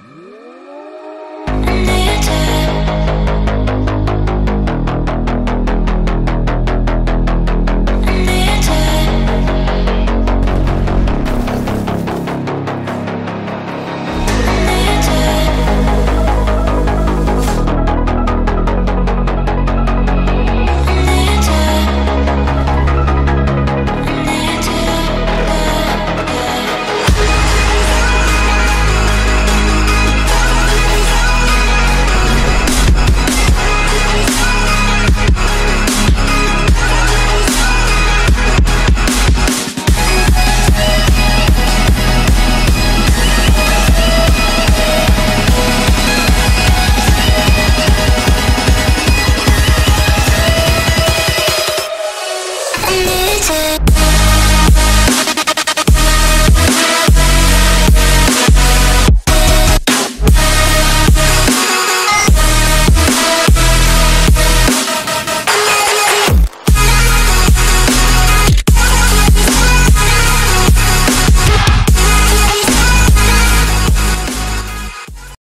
Yeah. waiting